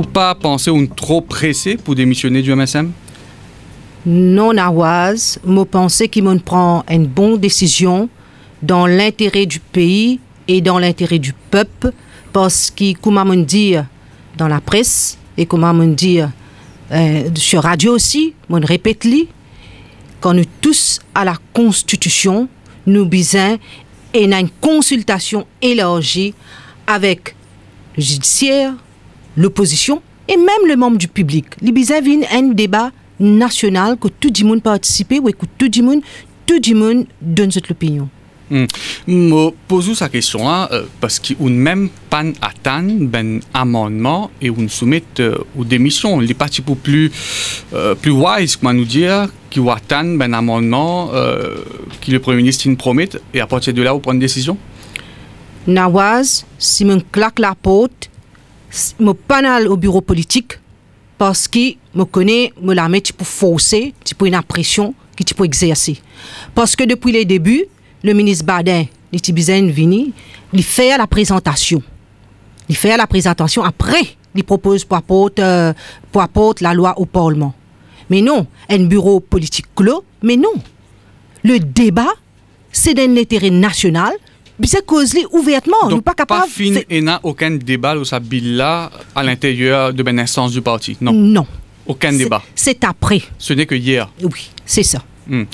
Ou pas penser ou trop pressé pour démissionner du MSM Non, Nawaz, je pense qu'il prend une bonne décision dans l'intérêt du pays et dans l'intérêt du peuple, parce que, comme on dit dans la presse, et comme on dit euh, sur radio aussi, on répète quand nous tous à la Constitution, nous besoin et une consultation élargie avec le judiciaire, l'opposition et même le membre du public. Les besoin un débat national que tout le monde participe ou que tout le monde, tout le monde donne cette opinion. Je pose sa question là euh, parce qu'on même pas atteint ben amendement et on soumet euh, aux démissions. Les partis plus euh, plus wise, comment nous dire, qui atteint ben amendement euh, qui le premier ministre nous promet et à partir de là on prend une décision. Nawaz, si me claque la porte, me panal au bureau politique parce que me connaît, me la met pour forcer, pour une pression qui tu peux exercer. Parce que depuis les débuts le ministre Badin, il vini, il fait la présentation. Il fait la présentation après, il propose pour apporter, euh, pour apporter la loi au Parlement. Mais non, un bureau politique clos, mais non. Le débat, c'est d'un intérêt national, c'est cause ouvertement. Donc, pas capable. Pas fin et n'a aucun débat ou sa là à l'intérieur de une instance du parti. Non. Non. Aucun débat. C'est après. Ce n'est que hier. Oui, c'est ça. Hmm.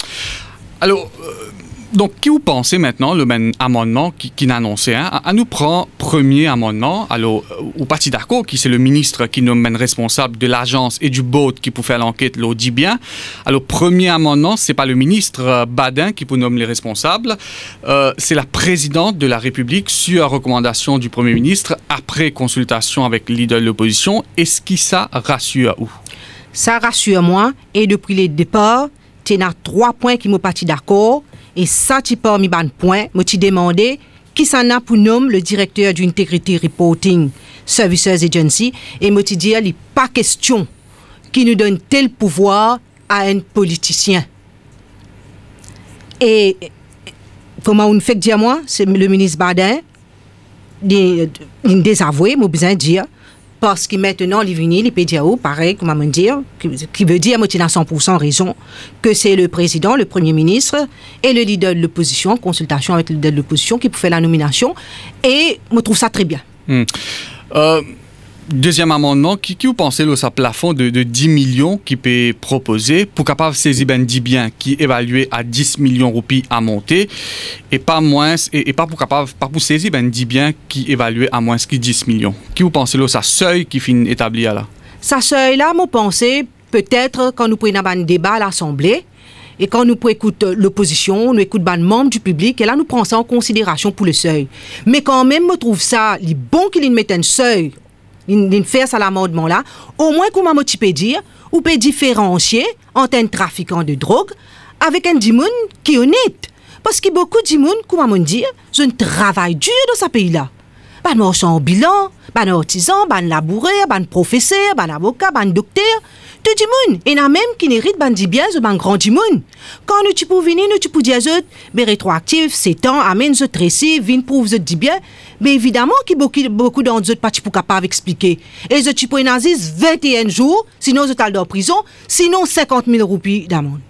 Alors, euh, donc, qui vous pensez maintenant, le même amendement qui, qui n'a annoncé, hein, à, nous prend premier amendement, alors, au parti d'accord, qui c'est le ministre qui nous mène responsable de l'agence et du boat qui peut faire l'enquête, l'on dit bien. Alors, premier amendement, c'est pas le ministre euh, Badin qui peut nommer les responsables, euh, c'est la présidente de la République sur recommandation du Premier ministre après consultation avec le leader de l'opposition. Est-ce que ça rassure où Ça rassure moi, et depuis le départ, tu as trois points qui m'ont parti d'accord. Et ça, tu mis ban point, me tu demandé qui s'en a pour nommer le directeur du Integrity Reporting Services Agency et me dit il pas question qui nous donne tel pouvoir à un politicien. Et comment on fait dire moi, c'est le ministre Badin, il désavoué, moi besoin dire parce que maintenant, les vinyles, les PDAO, pareil, comment me dire, qui, veut dire, moi, tu as 100% raison, que c'est le président, le premier ministre et le leader de l'opposition, en consultation avec le leader de l'opposition, qui fait la nomination. Et je trouve ça très bien. Hmm. Euh, Deuxième amendement, qui, vous pensez le sa plafond de, de 10 millions qui peut proposer pour capable saisir ben 10 biens qui évalué à 10 millions roupies à monter et pas moins et, pas pour capable pas pour saisir ben 10 biens qui évalué à moins que 10 millions. Qui vous pensez le sa seuil qui finit établi là? Sa seuil là, moi pensez peut-être quand nous prenons un débat à l'Assemblée et quand nous écouter l'opposition, nous écoutons les membres du public, et là, nous prenons ça en considération pour le seuil. Mais quand même, je trouve ça, il bon qu'il mette un seuil une faire à l'amendement là, au moins comment tu peux dire, ou peut différencier entre un trafiquant de drogue avec un dimoun qui est honnête. Parce que beaucoup de dimoun, comment on dire, je travaille dur dans ce pays-là. Ban marchand bilan, ban artisan, ban laboureur, ban professeur, ban avocat, ban docteur, le monde. Et même qui n'hérite ban bien, ban grand dimoun. Quand nous peux venir, nous peux dire, mais rétroactif, c'est temps, amène ce tressé, vin pour vous dire bien, mais évidemment qu'il beaucoup, beaucoup d'entre eux pas capable d'expliquer. Et je tu peux 21 jours, sinon vous êtes en prison, sinon 50 000 roupies d'amende.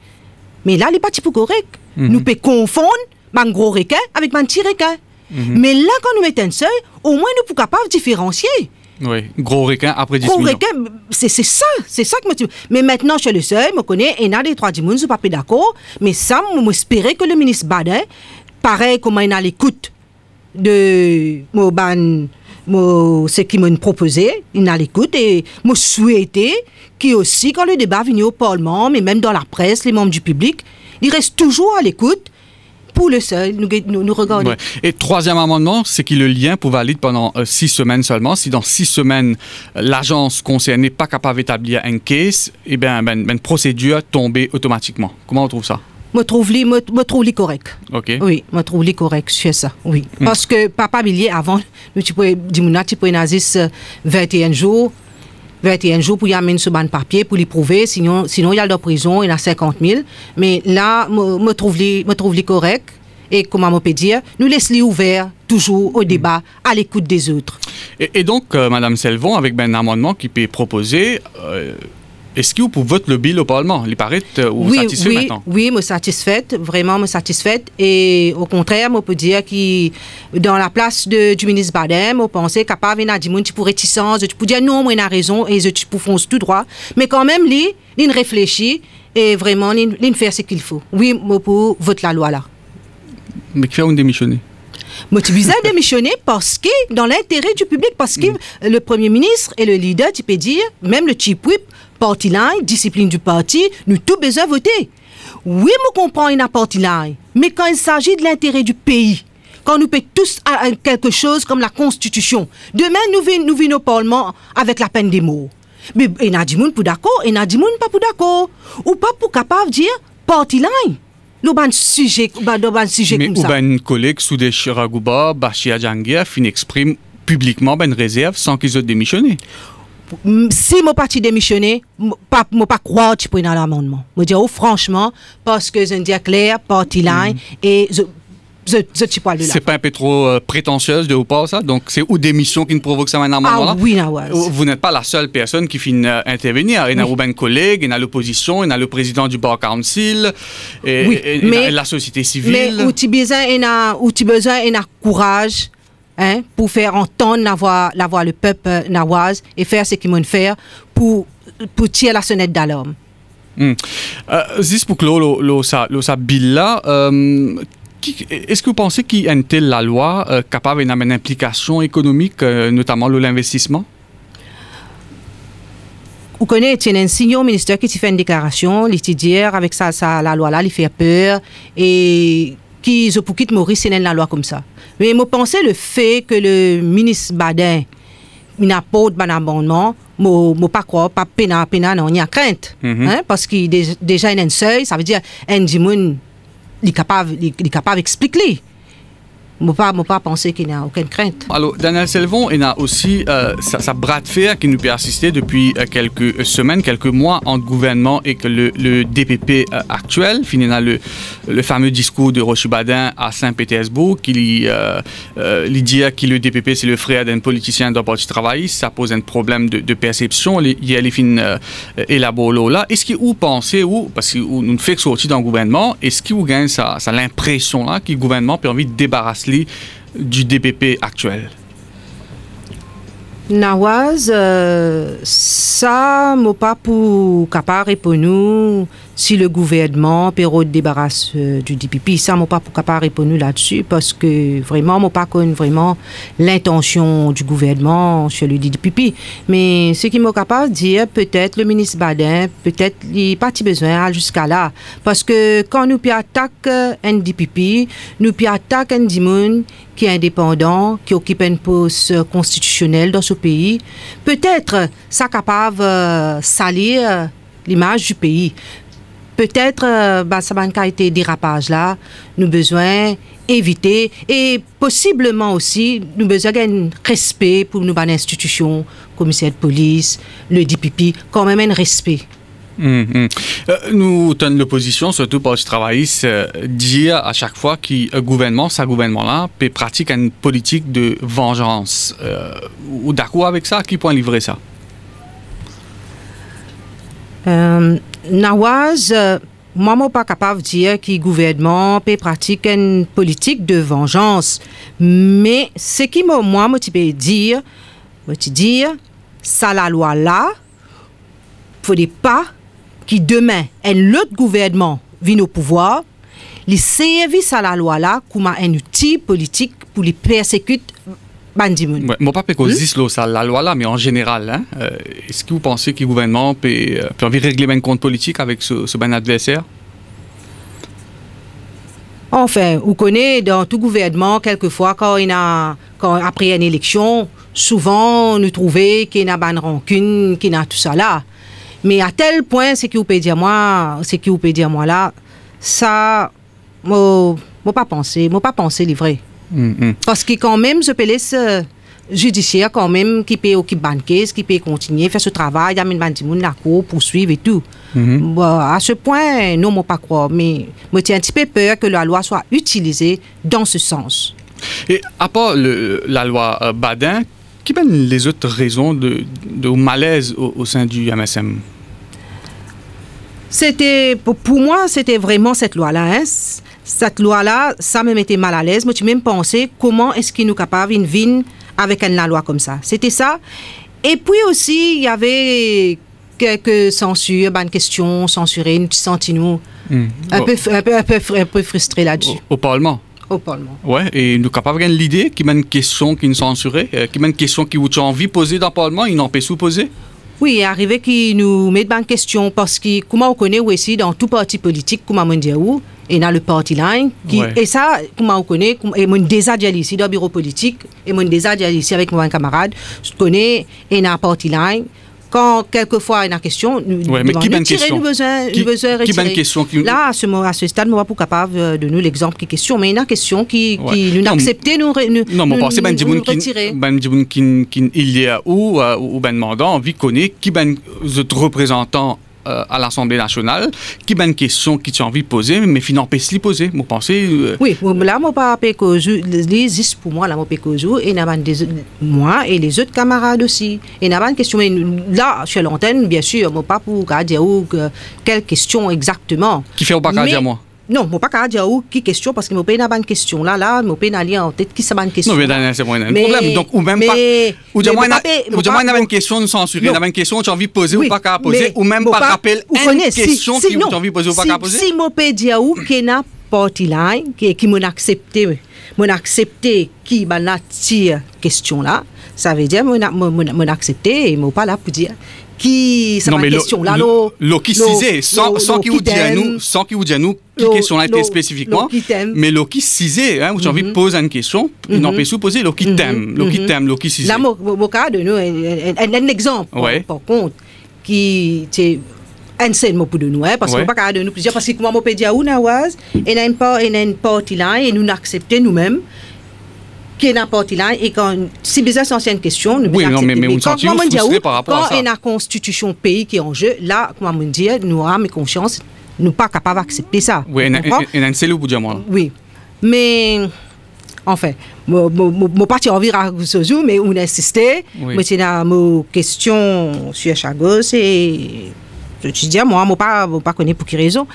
Mais là, les pas correct. Mm -hmm. Nous pouvons confondre un gros requin avec un petit requin. Mhm. Mais là, quand nous mettons un seuil, au moins nous sommes capables de différencier. Oui, gros requin après 10 gros millions. requin, c'est ça, c'est ça que me Mais maintenant, chez le seuil, je connais, et a des trois dix je pas d'accord, mais ça, je espérais que le ministre Badin, pareil comme il a l'écoute de mon ban, ce qu'il m'a proposé, il a l'écoute, et je souhaitais qu'il aussi, quand le débat vient au Parlement, mais même dans la presse, les membres du public, il reste toujours à l'écoute pour le seul, nous, nous. Et troisième amendement, c'est que le lien pour valide pendant euh, six semaines seulement. Si dans six semaines, l'agence concernée n'est pas capable d'établir un case, eh bien, ben, ben, procédure tombée automatiquement. Comment on trouve ça? Je trouve les me, me trouve correct. OK. Oui, je trouve les correct, c'est ça. Oui. Mm. Parce que papa Billier avant, nous tu peux dire tu peux nazis 21 jours 21 jours pour y amener ce ban de papier pour lui prouver sinon sinon il y a de prison il y a 50 000 mais là me trouve les trouve correct et comment on peut dire nous laisse les ouvert toujours au débat, à l'écoute des autres. Et, et donc, euh, Madame Selvon, avec ben, un amendement qui peut proposer, euh, est-ce que vous pouvez voter le bill au Parlement? Il paraît euh, ou oui, satisfait oui, maintenant? oui, me satisfaite, vraiment me satisfaite. Et au contraire, on peut dire que dans la place de, du ministre Badem, on pensait capable de dire tu pour réticence, tu peux dire non, moi, il a raison, et je pour foncer tout droit. Mais quand même, lui, il réfléchit et vraiment, il, fait ce qu'il faut. Oui, moi, pour voter la loi là. Mais qui démissionner? Moi, tu besoin démissionner parce que, dans l'intérêt du public, parce que le Premier ministre et le leader, tu peux dire, même le chip whip, party line, discipline du parti, nous tout besoin voter. Oui, je comprends une party line, mais quand il s'agit de l'intérêt du pays, quand nous payons tous à, quelque chose comme la Constitution, demain, nous venons nous au Parlement avec la peine des mots. Mais il y a des gens pour d'accord, il y a des gens pas pour d'accord. Ou pas pour capable de dire party line. Nous avons un sujet, nous un sujet Mais comme ça. ben un collègue sous des Chiragouba, Bachia Djangia, fin exprime publiquement ben une réserve sans qu'ils aient démissionné. Si mon parti démissionné, pas pas croire tu peux dans l'amendement. Me dire oh, franchement parce que je dis clair parti line et je. C'est pas un peu trop euh, prétentieuse de vous part ça? Donc c'est ou démission qui ne provoque ça maintenant Ah oui, Nawaz. Vous n'êtes pas la seule personne qui finit euh, intervenir. Il y a un collègue, il y a l'opposition, il y a le président du Bar Council, et, Oui, et- et il y a mais- la société Mais civile. où tu besoin et na où tu besoin et na courage hein pour faire entendre la voix la voix le peuple euh, nawaz et faire ce qu'ils vont faire pour pour tirer la sonnette d'alarme. Hmm. Euh, Juste pour clore le, le, sa, là, euh, est-ce que vous pensez qu'il y a une telle la loi euh, capable d'avoir une implication économique, euh, notamment l'investissement? Vous connaissez, il y a un signal ministère qui fait une déclaration, il dit avec ça, ça, la loi là, il fait peur et qui je pour quitte Maurice, c'est la loi comme ça. Mais moi pensais le fait que le ministre Badin n'a pas de amendement, moi moi pas croire pas pena pena non, il y a crainte Mhm. hein, parce qu'il dé- déjà il y a un seuil, ça veut dire un dimoun il capable il il est capable d'expliquer. Moi pas moi pas penser qu'il n'y a aucune crainte. Alors, Daniel Selvon, il a aussi euh, sa, sa bras de fer qui nous peut assister depuis euh, quelques semaines, quelques mois entre gouvernement et que le, DPP euh, actuel. Dans le, le fameux discours de Rocher Badin à Saint-Pétersbourg, qui lui, euh, dit que le DPP c'est le frère d'un politicien d'un parti travailliste. Ça pose un problème de, perception. Il y a les fins élaborées là. Est-ce que vous pensez, ou, parce que nous fait sortir dans le gouvernement, est-ce que vous gagnez ça, ça l'impression là que le gouvernement peut envie de débarrasser du DPP actuel. Nawaz, euh, ça, moi pas pour capable pour nous si le gouvernement peut débarrasse euh, du DPP. Ça, moi pas pour nous là-dessus? Parce que vraiment, moi pas connais vraiment l'intention du gouvernement sur le DPP. Mais ce qui m'a capable de dire, peut-être le ministre Badin, peut-être il pas besoin jusqu'à là. Parce que quand nous puis attaque un DPP, nous puis attaque un Dimoun qui est indépendant, qui occupe un poste constitutionnel dans ce pays, peut-être ça capable de salir l'image du pays. Peut-être euh, bah, ça va été dérapage là, nous besoin éviter et possiblement aussi nous besoin d'un respect pour nos bonnes institutions, commissaire de police, le DPP, quand même un respect. Hum, hum. Euh, nous tenons l'opposition, surtout par le travailliste, euh, dire à chaque fois qu'un gouvernement, ce gouvernement-là, peut pratiquer une politique de vengeance. Euh, ou d'accord avec ça? Qui peut livrer ça? Nawaz, euh, moi, suis pas capable de dire que le gouvernement peut pratiquer une politique de vengeance. Mais ce qui m'a, moi, je peux dire, je dire, ça la loi là, faut pas que demain, un autre gouvernement vienne au pouvoir, les services à la loi là comme un outil politique pour les persécuter bandimoun. ouais, Moi, pas cause hmm? ça, la loi là, mais en général, hein, euh, est-ce que vous pensez que le gouvernement peut, euh, peut envie régler un compte politique avec ce, ce bon adversaire? Enfin, vous connaissez dans tout gouvernement, quelquefois, quand, il a, quand après une élection, souvent, nous trouvons qu'il y a une rancune, qu'il y a tout ça là. Mais à tel point, ce que vous pouvez dire moi, ce que vous pouvez dire moi là, ça, moi, moi pas penser, moi pas penser livré. Mm -hmm. Parce que quand même, je police euh, judiciaire quand même qui peut occuper banquise, qui peut continuer faire ce travail, il y a une bandimoun la cour poursuivre et tout. Bon, à ce point, non, moi pas croire, mais moi j'ai un petit peu peur que la loi soit utilisée dans ce sens. Et à part le- la loi euh, Badin, qui sont les autres raisons de, de malaise au, au sein du MSM C'était, pour, pour moi, c'était vraiment cette loi-là. hein. Cette loi-là, ça me mettait mal à l'aise. Moi, tu même pensé comment est-ce qu'il nous capable une vine avec une loi comme ça? C'était ça. Et puis aussi, il y avait quelques censures, bonnes questions, censurées, nous senti nous Hmm. un, Au- peu, un, peu, un, peu, un peu frustrés là-dessus, au, au Parlement au Parlement. Ouais, et nous capables de l'idée qui m'a une question qui nous censurée, euh, qui m'a une question qui vous a envie de poser dans le Parlement, il n'en peut sous poser? Oui, il est arrivé qu'ils nous mettent bonnes questions parce que, comment on connaît aussi dans tout parti politique, comment on dit où, et dans le party line, qui, Ouais. et ça, comment on connaît, comme- et mon déjà ici dans le bureau politique, et mon déjà ici avec mon camarade, je connais, et dans le party line, quand quelquefois il y a une question, nous, Ouais, mais nous qui nous bonne tirer, question nous besoin, Qui- nous besoin question qui- Là, à ce, moment- à ce stade, moi, pas capable euh, de nous l'exemple qui question, mais il y a une question qui, Ouais. qui nous Non, accepter, nous, nous, Non, mais nous, pensez ben nous- nous qui ben qui qui il y a ou euh, ou ben demandant envie connaît qui ben autres représentants euh, à l'Assemblée nationale qui ben question qui tu as envie de poser mais finalement pas se poser. Vous pensez euh, Oui, là, moi, pas is pour moi, là, moi, et moi et les autres camarades aussi. Et n'a pas une question, mais là, sur l'antenne, bien sûr, moi, pas pour dire quelle question exactement. qui fait au Mais- dire moi. Non, moi, pas qu'à dire qui question, parce que moi, pas une question. Là, là, moi, pas une lien en tête, qui ça bonne question. Non mais c'est pas un problème donc ou même pas ou de moi, na- pas- ou pas- n'a pas une question n'a pas une question que tu as envie de poser ou pas poser ou même pas rappeler vous une question qui non, tu as envie de poser ou pas poser. Si moi peux dire où qu'il y a party line qui qui m'ont accepté m'ont accepté qui m'a tire question là, ça veut dire m'ont- m'ont accepté et m'ont pas là pour dire qui ma mais question là lo qui cisait sans sans qui vous dit à nous sans qui vous dit à nous qui question là était spécifiquement mais lo qui cisait hein vous avez envie de poser une question il n'en peut sous poser lo qui t'aime lo qui t'aime lo qui cisait Là, mon, mon, mon cas de nous, un, exemple, par- contre, qui, c'est un seul mot pour de nous, hein, parce Ouais. qu'on pas de nous plusieurs, parce que comment on peut dire où nawaz, et une partie là, et nous n'accepter nous-mêmes, qui est n'importe là, et quand, si besoin c'est ancienne question, nous Oui, non, mais- mais on quand, on dit par rapport à quand ça. il y a la constitution pays qui est en jeu, là, comment on dit, nous avons conscience, nous pas capables d'accepter ça. oui et un seul vous dire moi Oui. Mais, enfin, mon parti envie à ce jour, mais on insisté. Mais c'est la question sur Chagos et je te dis, moi, je ne pas, moi, pas connais pour quelle raison.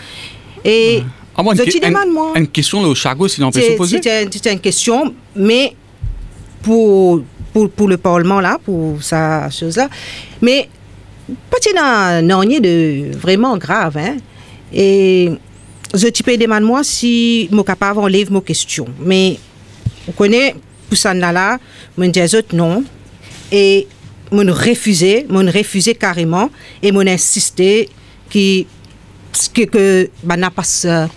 Et Ah, moi, une, je que- te demande, moi. une, une question le chago si l'on peut se c'est poser c'est un- c'est une question, mais pour, pour, pour le Parlement, là, pour sa chose-là. Mais pas non, rien de vraiment grave. Hein? Et je te peux demander moi si je suis capable d'enlever mes questions. Mais vous connaissez, pour ça là, je dis autres non. Et je refusé, je refusé carrément et je insisté que que, que bah, n'a pas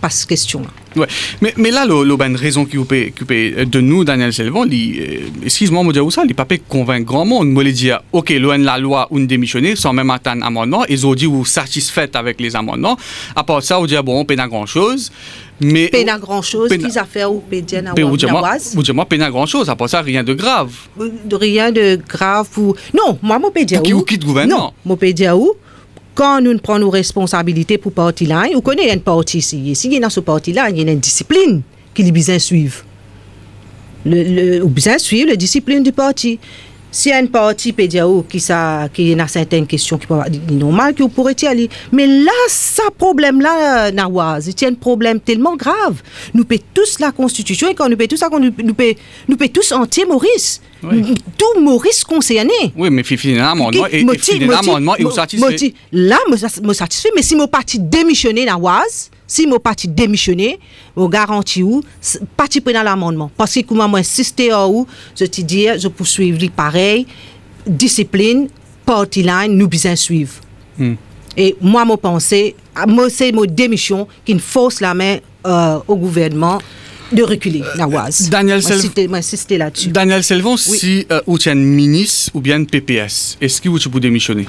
pas cette question là. Ouais. Mais, mais là, le ben raison qui vous qui paie de nous, Daniel Selvon, euh, excuse-moi, moi, dire ça, il pas convaincre grand monde. Moi, il dit, OK, l'ON la loi, on démissionné, sans même attendre amendement. Ils ont dit, vous satisfait avec les amendements. À part ça, vous dit, bon, on paie grand chose. Mais. Pas na grand chose, Pena- qu'ils affaires ou pédienne à vous dites, moi, Waz. vous dites, moi, paie grand chose. À part ça, rien de grave. de rien de grave ou non moi mon pédia qui ou quitte gouvernement? non mon pédia où? Quand nous prenons nos responsabilités pour parti là vous connaissez une parti ici y a dans ce parti là il y a une discipline qu'il besoin suivre. Le, le besoin suivre la discipline du parti si un parti pédia où qui ça qui a certaines questions qui peuvent être normal que vous pourrez y aller mais là ça problème là Nawaz c'est un problème tellement grave nous payons tous la constitution et quand nous payons tous ça nous payons nous payons tous entier Maurice Oui. tout Maurice concerné Oui, mais finalement, et, et finalement, et vous satisfait? Là, me satisfait, mais si mon parti démissionné Oise, si mon parti démissionné, je garantis où, s- parti prend l'amendement. Parce que comment moi insister en où, je te dis, je poursuivre pareil, discipline, party line, nous besoin suivre. Hmm. Et moi, mon pensée, moi, c'est mon démission qui force la main euh, au gouvernement de reculer Oise. Daniel Moi, Selv- citer- moi, insister là-dessus. Daniel Selvon, si euh, ou tu es ministre ou bien PPS, est-ce que vous peux démissionner?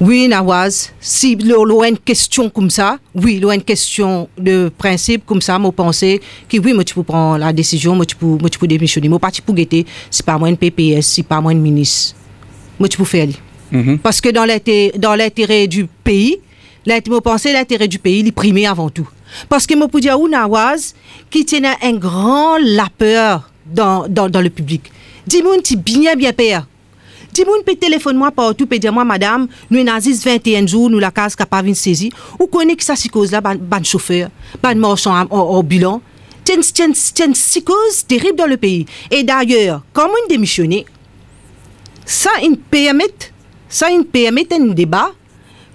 Oui, Nawaz, si l'on a une question comme ça, oui, l'on a une question de principe comme ça, moi penser que oui, moi tu peux prendre la décision, moi tu peux, moi tu peux démissionner. Moi parti pour guetter, c'est pas moi une PPS, c'est pas moi une ministre. Moi tu peux faire. Mhm. Parce que dans l'intérêt, dans l'intérêt du pays, l'int- moi penser l'intérêt du pays, il est primé avant tout. Parce que moi, pour dire, Nawaz, qui tenait un grand lapeur dans, dans, dans le public. Dis-moi, tu bien, bien père. Dis-moi, peut téléphone-moi partout, peut dire, moi, madame, nous, nazis 21 jours, nous, la case capable de saisir. Ou connaît que ça, psychose là, ban, ban chauffeur, ban marchand au bilan. C'est une, une psychose terrible dans le pays. Et d'ailleurs, quand on démissionné, ça, il permet, ça, il permet un débat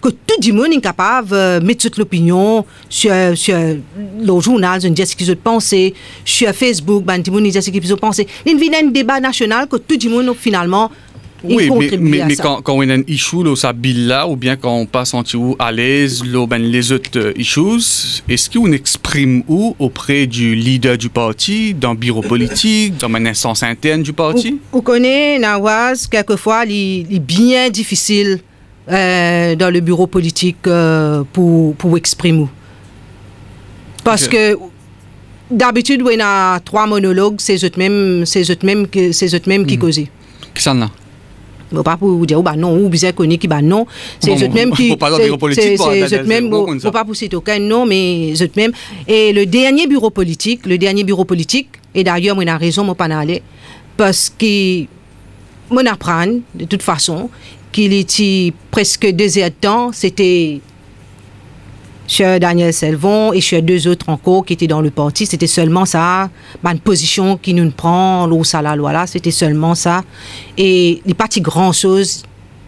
que tout le monde est capable de mettre toute l'opinion sur, sur le journal, dit ce qu'ils pensent, sur Facebook, ben, tout ce qu'ils pensent. Il y a un débat national que tout le monde, finalement, oui, mais, mais, mais quand, quand, on a un issue, là, ça là, ou bien quand on passe en à l'aise, là, ben, les autres issues, est-ce qu'on exprime où auprès du leader du parti, dans le bureau politique, dans une instance interne du parti? On connaît, Nawaz, quelquefois, il est bien difficile euh, dans le bureau politique euh, pour, pour exprimer. Parce okay. que d'habitude, on a trois monologues, c'est eux-mêmes même, même qui mm. causent. Qui sont là? pas pour vous dire, bah non, ou bien connu qui bah non. C'est eux mêmes qui. C'est eux mêmes, faut pas pousser aucun non, mais eux mêmes. Et le dernier bureau politique, le dernier bureau politique, et d'ailleurs, moi, a raison, moi, pas aller, parce que, apprend, de toute façon, qu'il était presque deux heures de temps, c'était chez Daniel Selvon et chez deux autres encore qui étaient dans le parti. C'était seulement ça, une position qui nous prend, l'eau, ça, la loi, là, c'était seulement ça. Et il n'y a pas de grand-chose,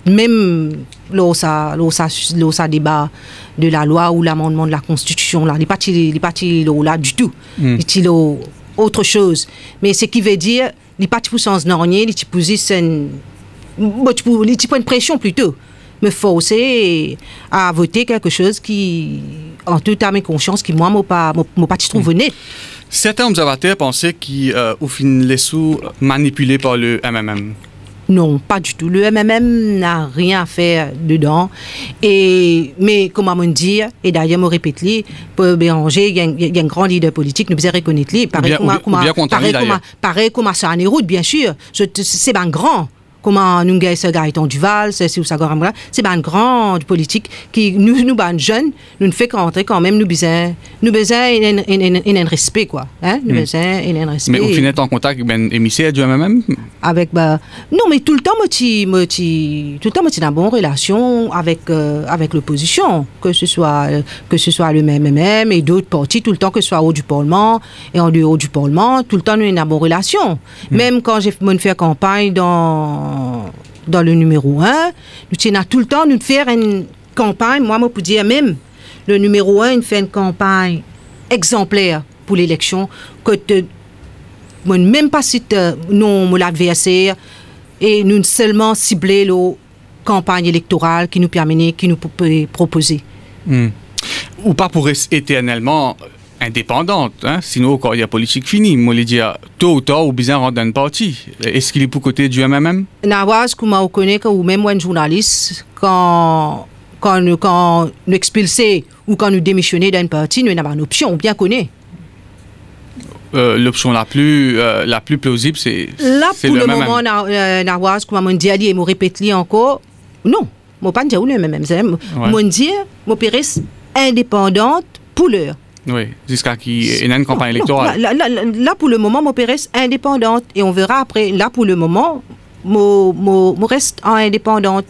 même l'eau, ça, ça, ça débat de la loi ou l'amendement de la Constitution, là, il n'y a pas de là du tout. Mm. Il y a autre chose. Mais ce qui veut dire, il n'y a pas de puissance nornier, il y a une, une pression plutôt me forcer à voter quelque chose qui, en toute âme et conscience, qui moi, m'a pas, m'a pas net. Certains observateurs pensaient qu'ils, euh, les sous manipulés par le MMM. Non, pas du tout. Le MMM n'a rien à faire dedans. Et, mais comment me dire, et d'ailleurs, me répète pour Béranger, il y, a un grand leader politique, nous devons reconnaître lui. Pareil comme pareil comme ça, bien sûr. C'est un grand comment nous avons ce Gaëtan Duval, c'est si ça c'est une grande politique qui nous nous ban jeunes, nous fait rentrer quand même nous besoin nous besoin un respect quoi, hein, nous besoin un respect. Mais au final en contact avec un émissaire du MMM Avec bah non mais tout le temps moi tout le temps moi une bonne relation avec euh, avec l'opposition, que ce soit que ce soit le MMM et d'autres partis tout le temps que ce soit au du Parlement et en dehors du Parlement, tout le temps nous avons une bonne relation. Même quand j'ai fait campagne dans dans, le numéro 1. Nous tenons tout le temps nous faire une campagne, moi, je peux dire même, le numéro 1, il fait une campagne exemplaire pour l'élection, que même pas si non l'adversaire, et nous seulement cibler la campagne électorale qui nous permet, qui nous peut proposer. Hmm. Ou pas pour éternellement indépendante. Hein? Sinon, quand il y a politique finie, moi, je dis, tôt ou tard, ou bien rendre un parti. Est-ce qu'il est pour côté du MMM? Nawaz, comme on connaît, ou même un journaliste, quand, quand, nous, quand nous expulsons ou quand nous démissionnons d'un parti, nous avons une option, on bien connaît. Euh, l'option la plus euh, la plus plausible c'est là pour le, le moment euh, Nawaz comme on dit et me répète encore non moi pas dire le même moi dire moi indépendante pour l'heure oui, jusqu'à qu'il y ait une campagne électorale. Là, là, là, pour le moment, mon reste indépendante. Et on verra après. Là, pour le moment, mon reste indépendante.